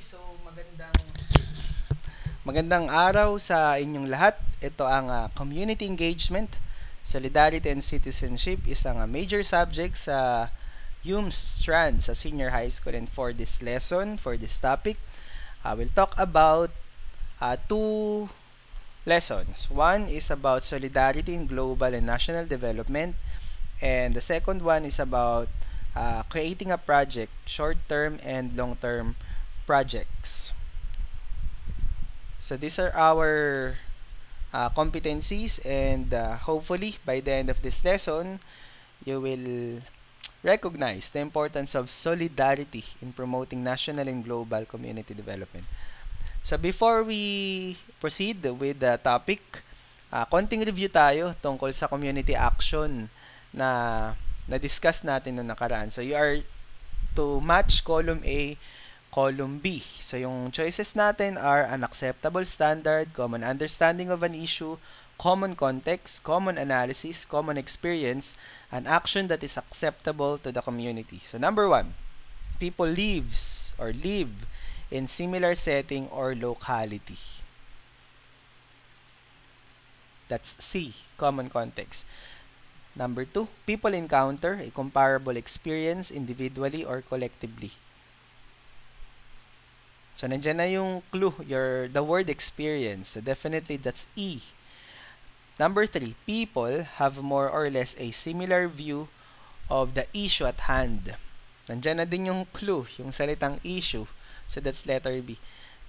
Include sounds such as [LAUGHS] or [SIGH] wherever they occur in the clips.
so magandang magandang araw sa inyong lahat. Ito ang uh, community engagement, solidarity and citizenship isang uh, major subject sa UMS strand sa senior high school and for this lesson, for this topic, I will talk about uh, two lessons. One is about solidarity in global and national development and the second one is about uh, creating a project, short-term and long-term projects. So these are our uh, competencies and uh, hopefully by the end of this lesson, you will recognize the importance of solidarity in promoting national and global community development. So before we proceed with the topic, uh, konting review tayo tungkol sa community action na na-discuss natin noong nakaraan. So you are to match column A column B. So, yung choices natin are an acceptable standard, common understanding of an issue, common context, common analysis, common experience, an action that is acceptable to the community. So, number one, people lives or live in similar setting or locality. That's C, common context. Number two, people encounter a comparable experience individually or collectively. So, nandiyan na yung clue, your, the word experience. So, definitely, that's E. Number three, people have more or less a similar view of the issue at hand. Nandiyan na din yung clue, yung salitang issue. So, that's letter B.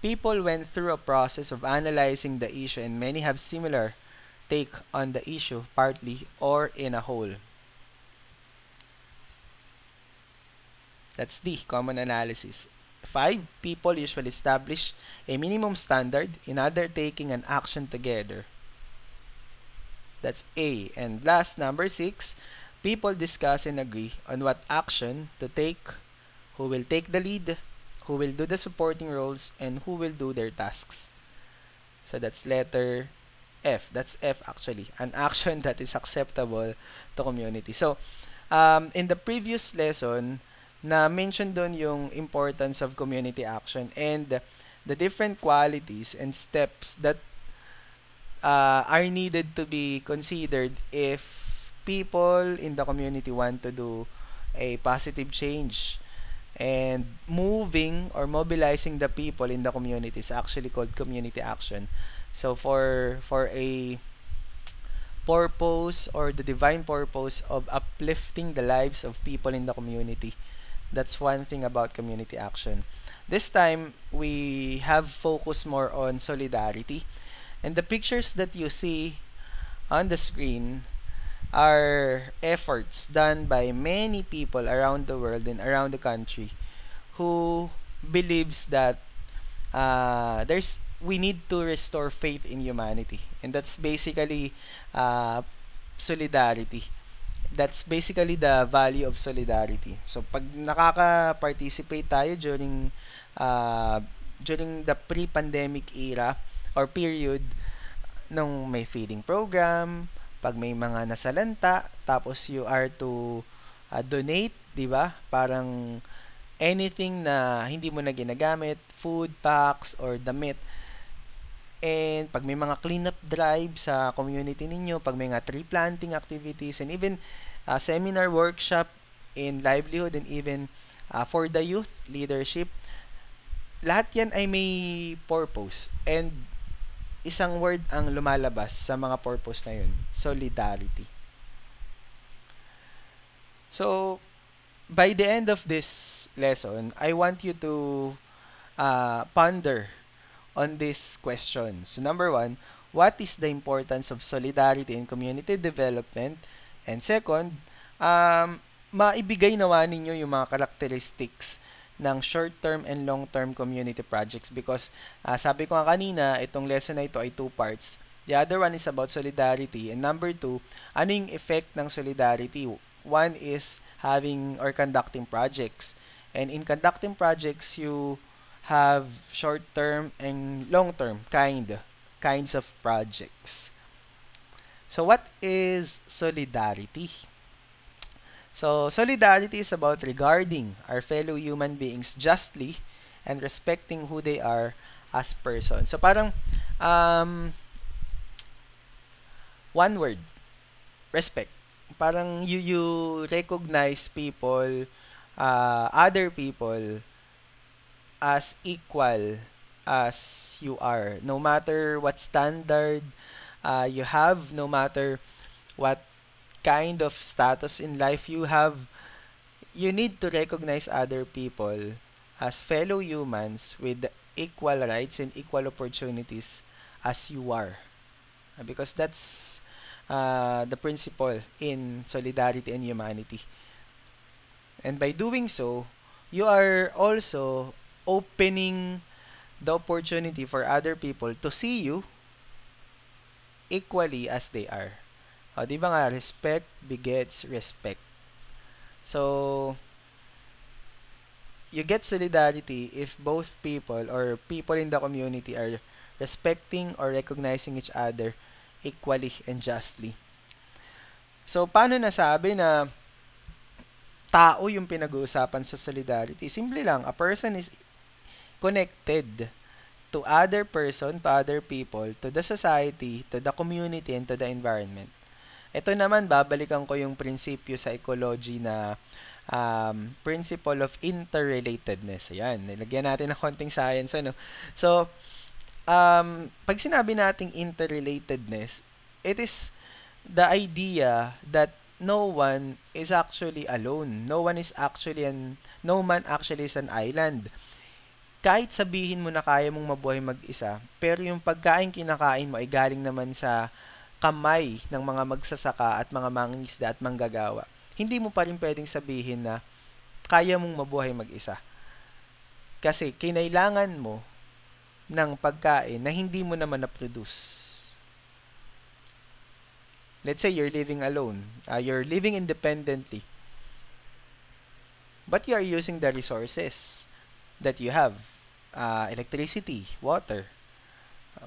People went through a process of analyzing the issue and many have similar take on the issue partly or in a whole. That's D, common analysis. Five, people usually establish a minimum standard in undertaking an action together. That's A. And last, number six, people discuss and agree on what action to take, who will take the lead, who will do the supporting roles, and who will do their tasks. So that's letter F. That's F actually. An action [LAUGHS] that is acceptable to community. So, um, in the previous lesson, na mention doon yung importance of community action and the different qualities and steps that uh, are needed to be considered if people in the community want to do a positive change and moving or mobilizing the people in the community is actually called community action. So for for a purpose or the divine purpose of uplifting the lives of people in the community That's one thing about community action. This time, we have focused more on solidarity. And the pictures that you see on the screen are efforts done by many people around the world and around the country who believes that uh, there's we need to restore faith in humanity and that's basically uh, solidarity that's basically the value of solidarity. So pag nakaka-participate tayo during uh, during the pre-pandemic era or period nung may feeding program, pag may mga nasalanta, tapos you are to uh, donate, 'di ba? Parang anything na hindi mo na ginagamit, food packs or damit And pag may mga cleanup drive sa community ninyo, pag may mga tree planting activities, and even uh, seminar workshop in livelihood and even uh, for the youth leadership, lahat yan ay may purpose. And isang word ang lumalabas sa mga purpose na yun, solidarity. So, by the end of this lesson, I want you to uh, ponder on this question. So number one, what is the importance of solidarity in community development? And second, um, maibigay nawa ninyo yung mga characteristics ng short-term and long-term community projects because uh, sabi ko nga kanina, itong lesson na ito ay two parts. The other one is about solidarity. And number two, ano yung effect ng solidarity? One is having or conducting projects. And in conducting projects, you have short-term and long-term kind kinds of projects. So what is solidarity? So solidarity is about regarding our fellow human beings justly and respecting who they are as person. So parang um, one word, respect. Parang you you recognize people, uh, other people as equal as you are. No matter what standard uh, you have, no matter what kind of status in life you have, you need to recognize other people as fellow humans with equal rights and equal opportunities as you are. Uh, because that's uh, the principle in solidarity and humanity. And by doing so, you are also opening the opportunity for other people to see you equally as they are. O, di ba nga, respect begets respect. So, you get solidarity if both people or people in the community are respecting or recognizing each other equally and justly. So, paano nasabi na tao yung pinag-uusapan sa solidarity? Simple lang, a person is connected to other person, to other people, to the society, to the community, and to the environment. Ito naman, babalikan ko yung prinsipyo sa ecology na um, principle of interrelatedness. Ayan, nilagyan natin ng konting science. Ano? So, um, pag sinabi nating interrelatedness, it is the idea that no one is actually alone. No one is actually an no man actually is an island kahit sabihin mo na kaya mong mabuhay mag-isa, pero yung pagkain kinakain mo ay galing naman sa kamay ng mga magsasaka at mga mangingisda at manggagawa. Hindi mo pa rin pwedeng sabihin na kaya mong mabuhay mag-isa. Kasi kinailangan mo ng pagkain na hindi mo naman na-produce. Let's say you're living alone. Uh, you're living independently. But you are using the resources that you have uh, electricity, water.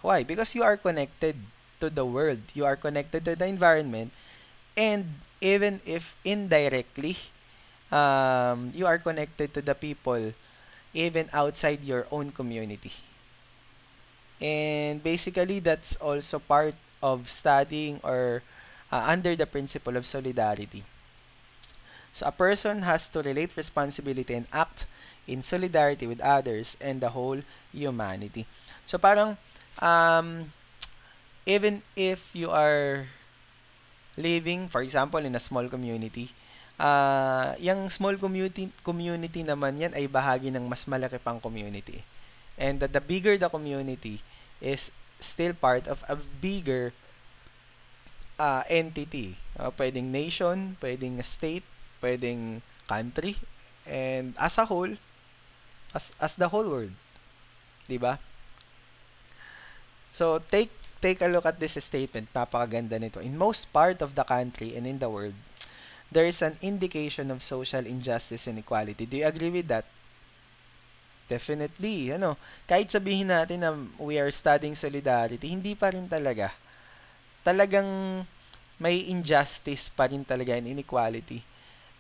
Why? Because you are connected to the world. You are connected to the environment. And even if indirectly, um, you are connected to the people even outside your own community. And basically, that's also part of studying or uh, under the principle of solidarity. So a person has to relate responsibility and act in solidarity with others and the whole humanity. So parang um, even if you are living, for example, in a small community, uh, yung small community community naman yan ay bahagi ng mas malaki pang community. And that the bigger the community is still part of a bigger uh, entity. Uh, pwedeng nation, pwedeng state, pwedeng country, and as a whole, as as the whole world. 'Di ba? So take take a look at this statement. Napakaganda nito. In most part of the country and in the world, there is an indication of social injustice and inequality. Do you agree with that? Definitely. Ano, kahit sabihin natin na we are studying solidarity, hindi pa rin talaga. Talagang may injustice pa rin talaga and inequality.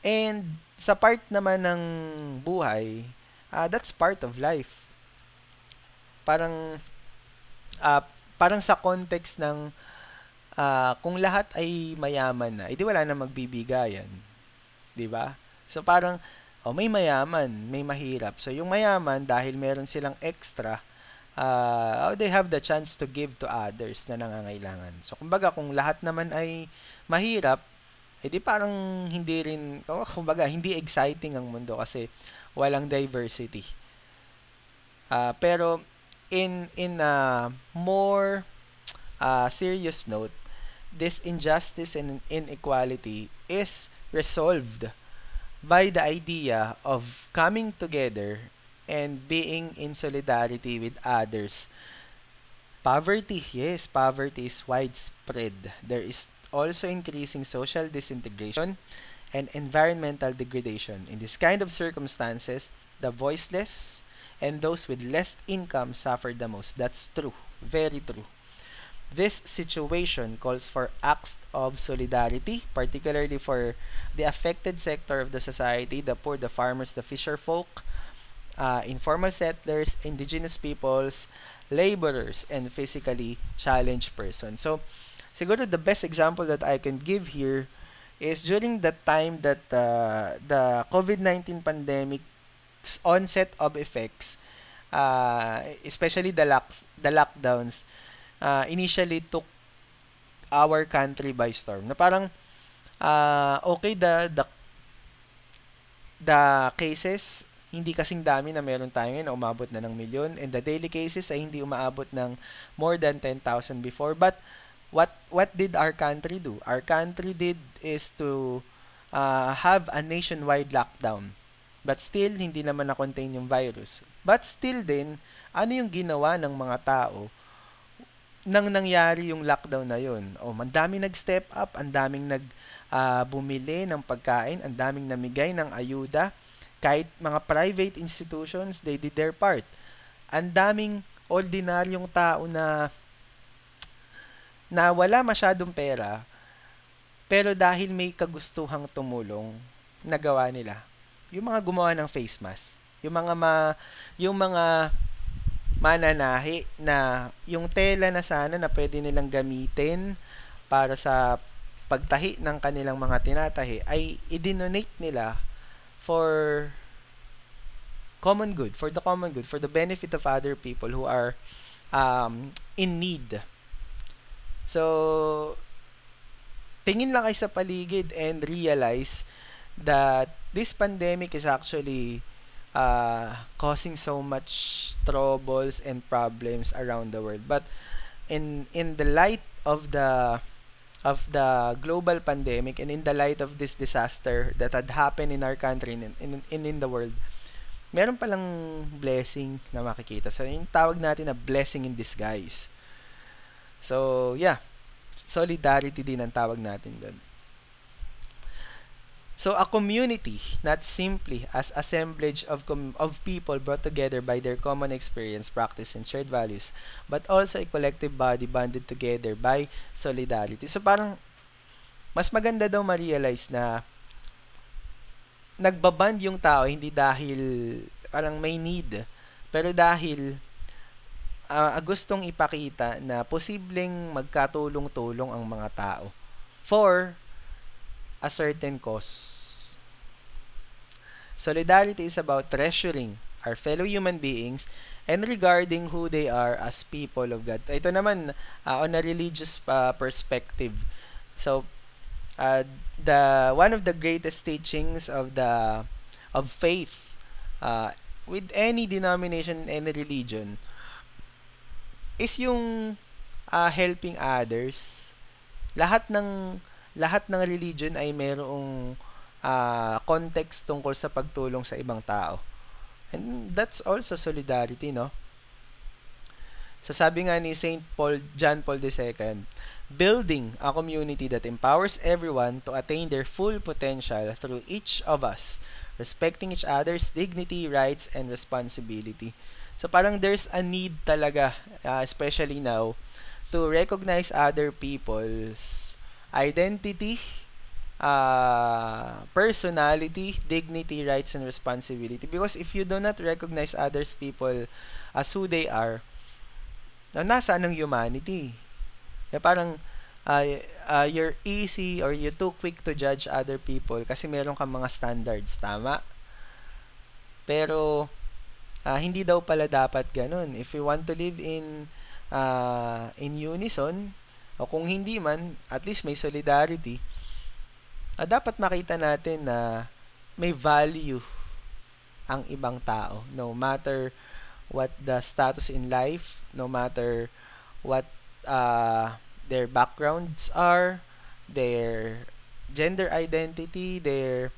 And sa part naman ng buhay, uh, that's part of life. Parang uh, parang sa context ng uh, kung lahat ay mayaman na, edi wala na magbibigayan. 'Di ba? So parang oh, may mayaman, may mahirap. So yung mayaman dahil meron silang extra, uh, oh, they have the chance to give to others na nangangailangan. So kumbaga kung lahat naman ay mahirap, edi parang hindi rin, oh, kumbaga hindi exciting ang mundo kasi walang diversity. Uh, pero in in a more uh, serious note, this injustice and inequality is resolved by the idea of coming together and being in solidarity with others. Poverty, yes, poverty is widespread. There is also increasing social disintegration and environmental degradation. In this kind of circumstances, the voiceless and those with less income suffer the most. That's true. Very true. This situation calls for acts of solidarity, particularly for the affected sector of the society, the poor, the farmers, the fisher folk, uh, informal settlers, indigenous peoples, laborers, and physically challenged persons. So, siguro the best example that I can give here is during the time that uh, the COVID-19 pandemic's onset of effects, uh, especially the, locks, the lockdowns, uh, initially took our country by storm. Na parang, uh, okay, the, the, the cases hindi kasing dami na meron tayo ngayon umabot na ng milyon and the daily cases ay hindi umaabot ng more than 10,000 before but what what did our country do our country did is to uh, have a nationwide lockdown but still hindi naman na contain yung virus but still din ano yung ginawa ng mga tao nang nangyari yung lockdown na yun. Oh, ang daming nag-step up, ang daming nag uh, bumili ng pagkain, ang daming namigay ng ayuda kahit mga private institutions, they did their part. Ang daming ordinaryong tao na na wala masyadong pera, pero dahil may kagustuhang tumulong, nagawa nila. Yung mga gumawa ng face mask, yung mga ma, yung mga mananahi na yung tela na sana na pwede nilang gamitin para sa pagtahi ng kanilang mga tinatahi ay idinonate nila for common good, for the common good, for the benefit of other people who are um, in need. So, tingin lang kayo sa paligid and realize that this pandemic is actually uh, causing so much troubles and problems around the world. But in in the light of the of the global pandemic and in the light of this disaster that had happened in our country and in, in, in the world, meron palang blessing na makikita. So, yung tawag natin na blessing in disguise. So, yeah. Solidarity din ang tawag natin doon. So a community, not simply as assemblage of of people brought together by their common experience, practice, and shared values, but also a collective body bonded together by solidarity. So parang mas maganda daw ma-realize na nagbaband yung tao hindi dahil parang may need, pero dahil uh, gustong ipakita na posibleng magkatulong-tulong ang mga tao for a certain cause. Solidarity is about treasuring our fellow human beings and regarding who they are as people of God. Ito naman uh, on a religious uh, perspective. So uh, the one of the greatest teachings of the of faith uh, with any denomination any religion is yung uh, helping others. Lahat ng lahat ng religion ay mayroong uh, context tungkol sa pagtulong sa ibang tao. And that's also solidarity, no? So sabi nga ni St. Paul, John Paul II, building a community that empowers everyone to attain their full potential through each of us, respecting each other's dignity, rights, and responsibility. So parang there's a need talaga, uh, especially now, to recognize other people's identity, uh, personality, dignity, rights, and responsibility. Because if you do not recognize others people as who they are, na nasa anong humanity? Ya parang uh, uh, you're easy or you're too quick to judge other people kasi meron kang mga standards, tama? Pero uh, hindi daw pala dapat ganun. If we want to live in uh, in unison, o kung hindi man, at least may solidarity, ah, dapat makita natin na may value ang ibang tao. No matter what the status in life, no matter what uh, their backgrounds are, their gender identity, their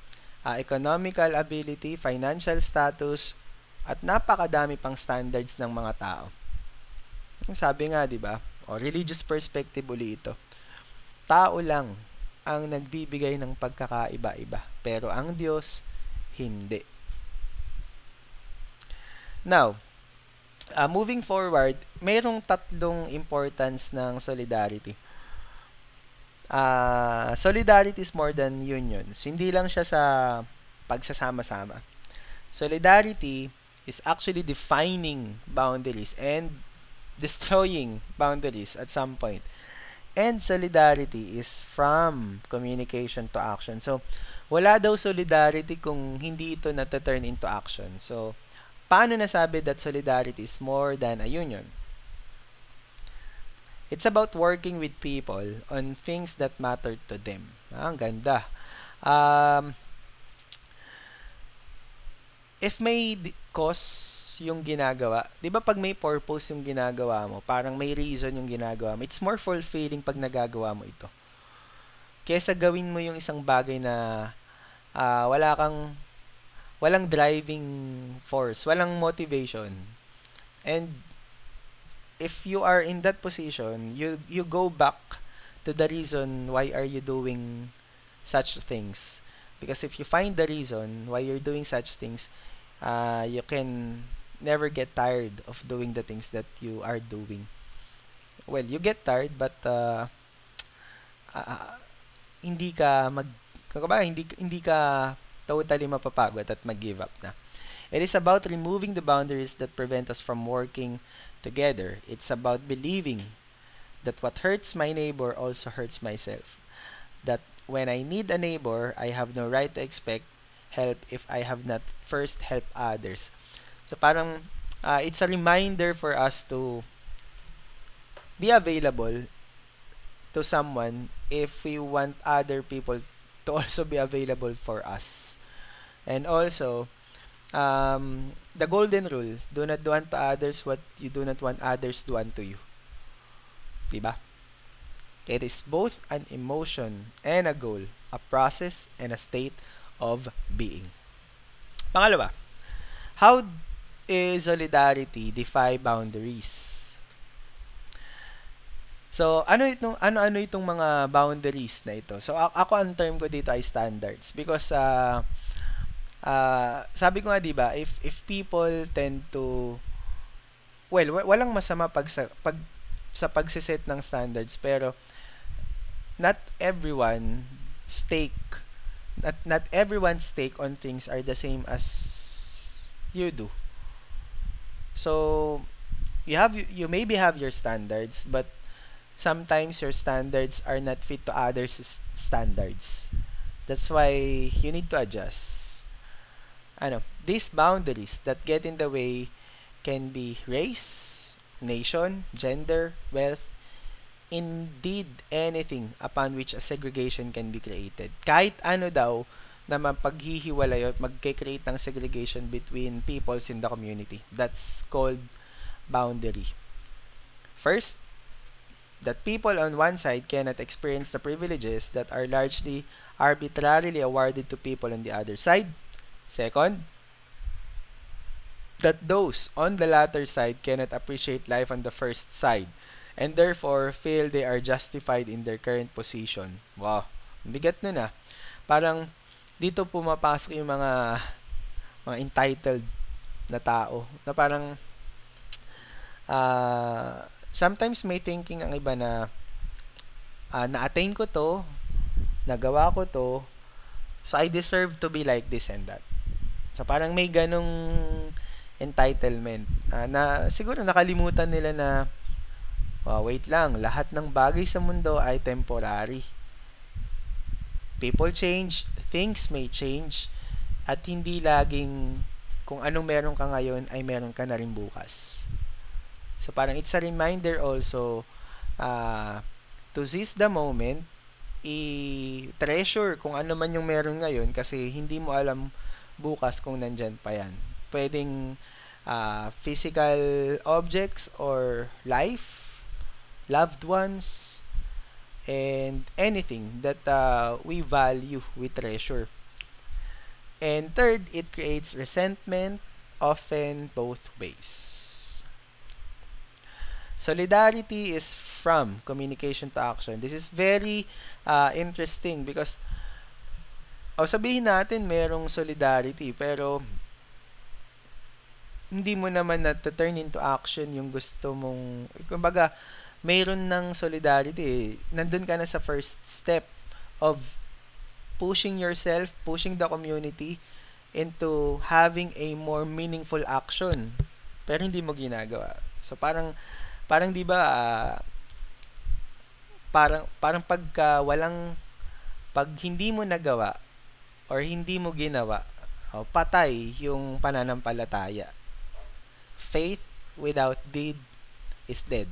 uh, economical ability, financial status, at napakadami pang standards ng mga tao. Sabi nga, 'di ba? O, religious perspective uli ito. Tao lang ang nagbibigay ng pagkakaiba-iba. Pero ang Diyos, hindi. Now, uh, moving forward, mayroong tatlong importance ng solidarity. Uh, solidarity is more than unions. Hindi lang siya sa pagsasama-sama. Solidarity is actually defining boundaries and destroying boundaries at some point. And solidarity is from communication to action. So, wala daw solidarity kung hindi ito nata-turn into action. So, paano nasabi that solidarity is more than a union? It's about working with people on things that matter to them. Ah, ang ganda. Um, if may cause yung ginagawa, 'di ba pag may purpose yung ginagawa mo, parang may reason yung ginagawa mo, it's more fulfilling pag nagagawa mo ito. Kaysa gawin mo yung isang bagay na uh, wala kang walang driving force, walang motivation. And if you are in that position, you you go back to the reason why are you doing such things. Because if you find the reason why you're doing such things, uh, you can never get tired of doing the things that you are doing. Well, you get tired but uh, uh, hindi ka mag ba, hindi hindi ka totally mapapagod at mag-give up na. It is about removing the boundaries that prevent us from working together. It's about believing that what hurts my neighbor also hurts myself. That when I need a neighbor, I have no right to expect help if I have not first helped others. So parang uh, it's a reminder for us to be available to someone if we want other people to [LAUGHS] also be available for us. And also, um, the golden rule, do not do unto others what you do not want others do unto you. Diba? It is both an emotion and a goal, a process and a state of being. Pangalawa, how is solidarity defy boundaries. So, ano itong ano-ano itong mga boundaries na ito? So, ako ang term ko dito ay standards because uh, uh, sabi ko nga 'di ba, if if people tend to well, walang masama pag sa pag sa pagse-set ng standards pero not everyone stake not not everyone's take on things are the same as you do. So you have you maybe have your standards, but sometimes your standards are not fit to others' standards. That's why you need to adjust. Ano, these boundaries that get in the way can be race, nation, gender, wealth, indeed anything upon which a segregation can be created. Kahit ano daw na mapaghihiwalay at magke-create ng segregation between peoples in the community. That's called boundary. First, that people on one side cannot experience the privileges that are largely arbitrarily awarded to people on the other side. Second, that those on the latter side cannot appreciate life on the first side and therefore feel they are justified in their current position. Wow, bigat nun ah. Parang dito pumapasok yung mga mga entitled na tao na parang uh, sometimes may thinking ang iba na uh, na-attain ko to nagawa ko to so I deserve to be like this and that so parang may ganong entitlement uh, na siguro nakalimutan nila na oh, wait lang lahat ng bagay sa mundo ay temporary people change things may change at hindi laging kung anong meron ka ngayon ay meron ka na rin bukas. So parang it's a reminder also uh, to seize the moment, i-treasure kung ano man yung meron ngayon kasi hindi mo alam bukas kung nandyan pa yan. Pwedeng uh, physical objects or life, loved ones, and anything that uh, we value, we treasure. And third, it creates resentment, often both ways. Solidarity is from communication to action. This is very uh, interesting because o sabihin natin merong solidarity pero hindi mo naman na turn into action yung gusto mong kumbaga mayroon ng solidarity. Eh. Nandun ka na sa first step of pushing yourself, pushing the community into having a more meaningful action pero hindi mo ginagawa. So parang parang 'di ba uh, parang parang pagka walang pag hindi mo nagawa or hindi mo ginawa, oh, patay yung pananampalataya. Faith without deed is dead.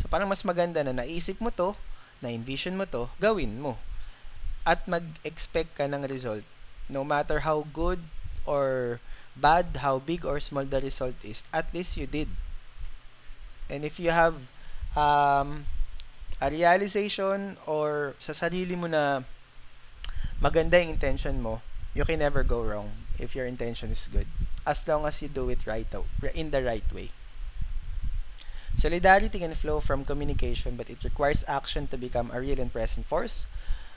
So parang mas maganda na naisip mo to, na-envision mo to, gawin mo. At mag-expect ka ng result. No matter how good or bad, how big or small the result is, at least you did. And if you have um, a realization or sa sarili mo na maganda yung intention mo, you can never go wrong if your intention is good. As long as you do it right in the right way. Solidarity can flow from communication, but it requires action to become a real and present force.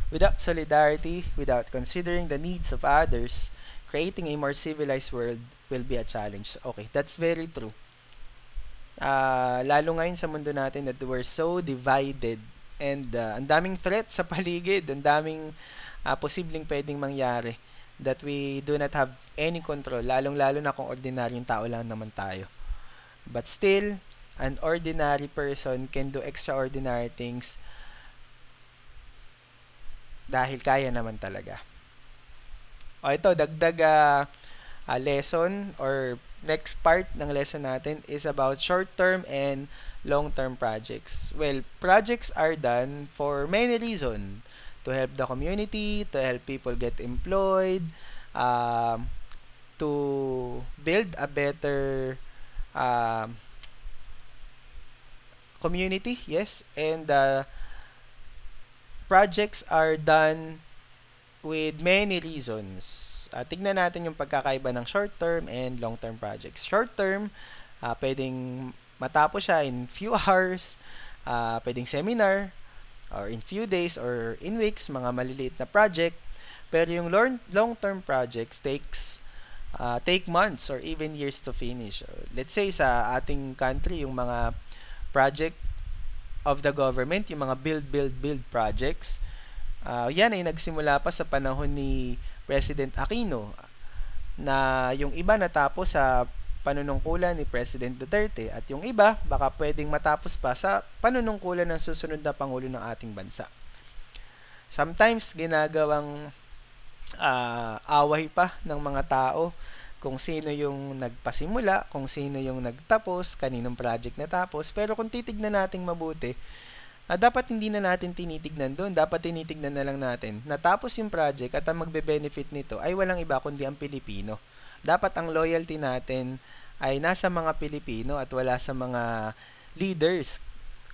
Without solidarity, without considering the needs of others, creating a more civilized world will be a challenge. Okay, that's very true. Uh, lalo ngayon sa mundo natin that we're so divided and uh, ang daming threat sa [LAUGHS] paligid, ang daming uh, posibleng pwedeng mangyari that we do not have any control, lalong-lalo na kung ordinaryong tao lang naman tayo. But still, an ordinary person can do extraordinary things dahil kaya naman talaga. O ito, dagdag uh, uh, lesson or next part ng lesson natin is about short-term and long-term projects. Well, projects are done for many reasons. To help the community, to help people get employed, uh, to build a better uh, community, yes, and uh, projects are done with many reasons. Uh, tignan natin yung pagkakaiba ng short-term and long-term projects. Short-term, uh, pwedeng matapos siya in few [LAUGHS] hours, uh, pwedeng seminar, or in few days, or in weeks, mga maliliit na project. Pero yung long-term projects takes uh, take months or even years to finish. Let's say sa ating country, yung mga project of the government, yung mga build, build, build projects, Uh, yan ay nagsimula pa sa panahon ni President Aquino na yung iba natapos sa panunungkulan ni President Duterte at yung iba baka pwedeng matapos pa sa panunungkulan ng susunod na pangulo ng ating bansa. Sometimes ginagawang uh, away pa ng mga tao kung sino yung nagpasimula, kung sino yung nagtapos, kaninong project natapos. Pero kung titignan nating mabuti, uh, dapat hindi na natin tinitignan doon. Dapat tinitignan na lang natin. Natapos yung project at ang magbe-benefit nito ay walang iba kundi ang Pilipino. Dapat ang loyalty natin ay nasa mga Pilipino at wala sa mga leaders.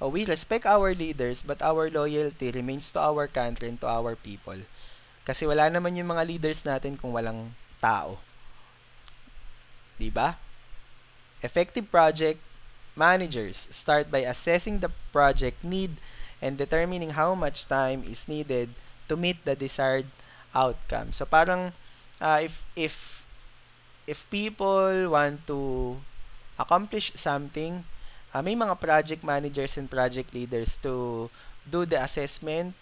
Oh, we respect our leaders but our loyalty remains to our country and to our people. Kasi wala naman yung mga leaders natin kung walang tao. 'Di ba? Effective project managers start by assessing the project need and determining how much time is needed to meet the desired outcome. So parang uh, if if if people want to accomplish something, uh, may mga project managers and project leaders to do the assessment,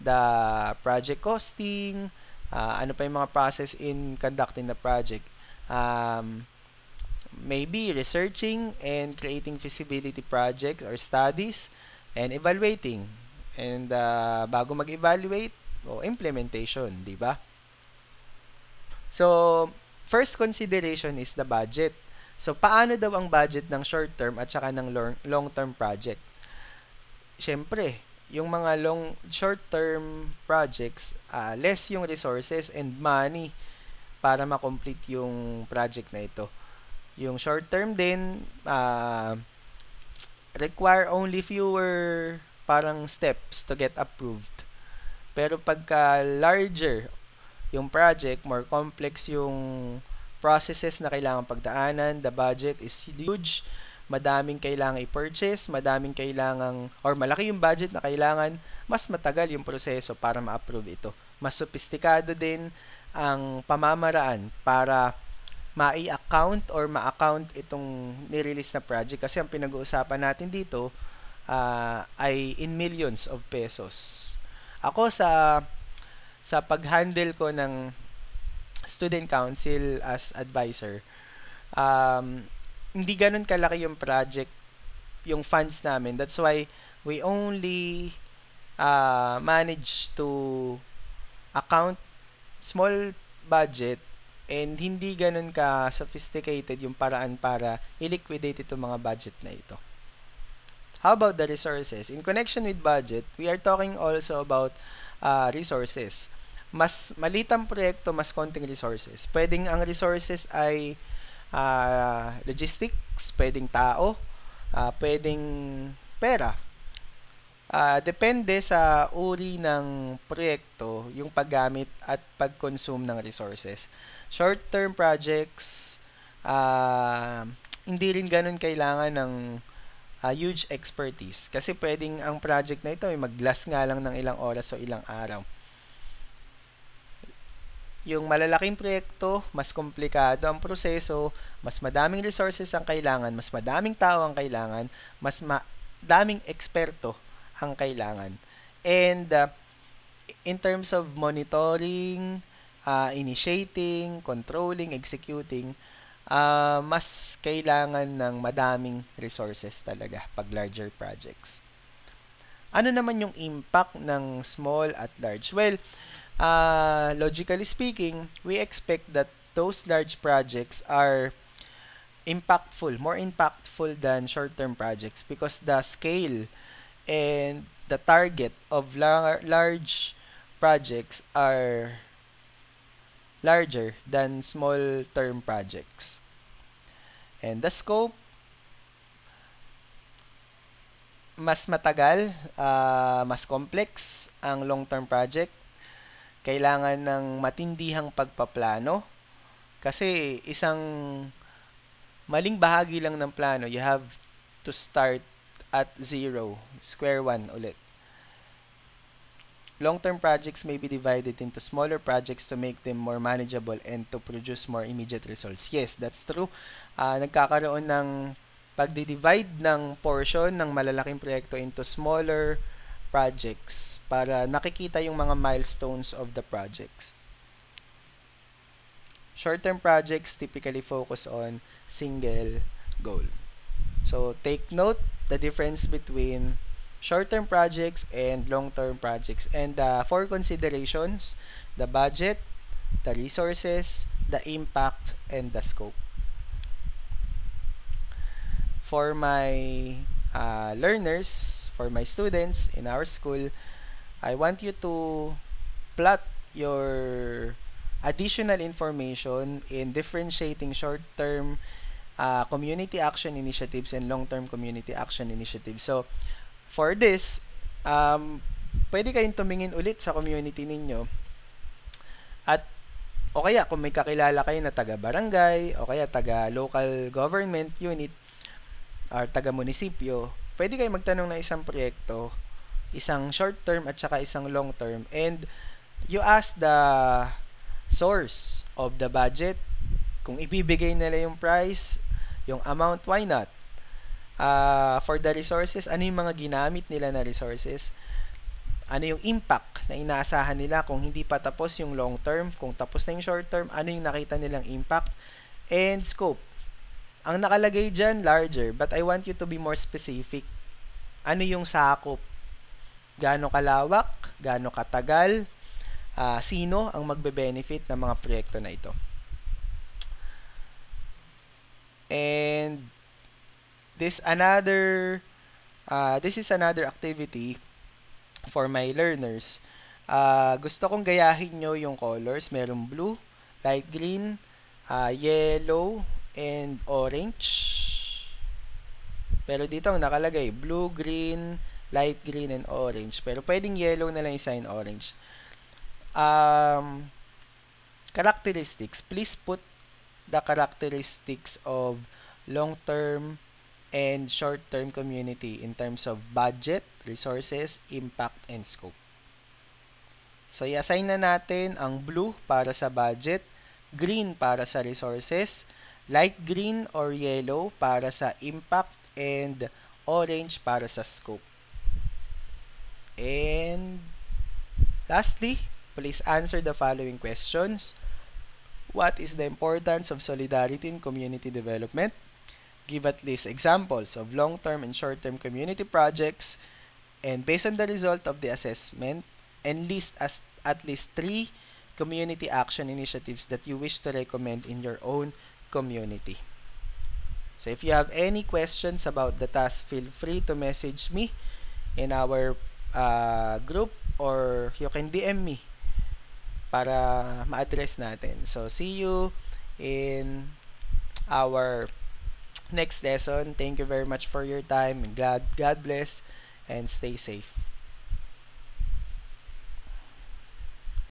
the project costing, uh, ano pa yung mga process in conducting the project. Um, maybe researching and creating feasibility projects or studies and evaluating. And uh, bago mag-evaluate, o implementation, di ba? So, first consideration is the budget. So, paano daw ang budget ng short-term at saka ng long-term project? Siyempre, yung mga long short-term projects, uh, less yung resources and money para ma-complete yung project na ito. Yung short term din, uh, require only fewer parang steps to get approved. Pero pagka larger yung project, more complex yung processes na kailangan pagdaanan, the budget is huge, madaming kailangan i-purchase, madaming kailangan, or malaki yung budget na kailangan, mas matagal yung proseso para ma-approve ito. Mas sophisticado din ang pamamaraan para ma-account or ma-account itong nirelease na project kasi ang pinag-uusapan natin dito uh, ay in millions of pesos. Ako sa sa pag-handle ko ng student council as advisor, um, hindi ganun kalaki yung project, yung funds namin. That's why we only uh, manage to account small budget and hindi ganun ka sophisticated yung paraan para i-liquidate itong mga budget na ito. How about the resources? In connection with budget, we are talking also about uh, resources. Mas malitang proyekto, mas konting resources. Pwedeng ang resources ay uh, logistics, pwedeng tao, uh, pwedeng pera. Uh, depende sa uri ng proyekto, yung paggamit at pag-consume ng resources. Short-term projects, uh, hindi rin ganun kailangan ng uh, huge expertise. Kasi pwedeng ang project na ito ay mag-last nga lang ng ilang oras o ilang araw yung malalaking proyekto, mas komplikado ang proseso, mas madaming resources ang kailangan, mas madaming tao ang kailangan, mas madaming eksperto ang kailangan. And uh, in terms of monitoring, uh, initiating, controlling, executing, uh, mas kailangan ng madaming resources talaga pag larger projects. Ano naman yung impact ng small at large? Well, uh, logically speaking, we expect that those large projects are impactful, more impactful than short-term projects because the scale and the target of lar- large projects are larger than small term projects. And the scope mas matagal, uh, mas complex ang long-term project kailangan ng matindihang pagpaplano kasi isang maling bahagi lang ng plano, you have to start at zero, square one ulit. Long-term projects may be divided into smaller projects to make them more manageable and to produce more immediate results. Yes, that's true. Uh, nagkakaroon ng pagdi-divide ng portion ng malalaking proyekto into smaller projects para nakikita yung mga milestones of the projects. Short-term projects typically focus on single goal. So take note the difference between short-term projects and long-term projects and the uh, four considerations, the budget, the resources, the impact, and the scope. For my uh, learners, for my students in our school, I want you to plot your additional information in differentiating short-term uh, community action initiatives and long-term community action initiatives. So, for this, um, pwede kayong tumingin ulit sa community ninyo. At o kaya kung may kakilala kayo na taga barangay o kaya taga local government unit or taga munisipyo pwede kayo magtanong ng isang proyekto, isang short term at saka isang long term. And you ask the source of the budget. Kung ibibigay nila yung price, yung amount, why not? Uh, for the resources, ano yung mga ginamit nila na resources? Ano yung impact na inaasahan nila kung hindi pa tapos yung long term, kung tapos na yung short term, ano yung nakita nilang impact? And scope ang nakalagay dyan, larger, but I want you to be more specific. Ano yung sakop? Gaano kalawak? Gaano katagal? Uh, sino ang magbe-benefit ng mga proyekto na ito? And this another uh, this is another activity for my learners. Uh, gusto kong gayahin nyo yung colors. Merong blue, light green, uh, yellow, and orange. Pero dito ang nakalagay, blue, green, light green, and orange. Pero pwedeng yellow na lang yung sign orange. Um, characteristics. Please put the characteristics of long-term and short-term community in terms of budget, resources, impact, and scope. So, i-assign na natin ang blue para sa budget, green para sa resources, light green or yellow para sa impact and orange para sa scope. And lastly, please answer the following questions. what is the importance of solidarity in community development, give at least examples of long-term and short-term community projects, and based on the result of the assessment, enlist as at least three community action initiatives that you wish to recommend in your own community. So if you have any questions about the task, feel free to message me in our uh, group or you can DM me para ma-address natin. So see you in our next lesson. Thank you very much for your time. God, God bless and stay safe.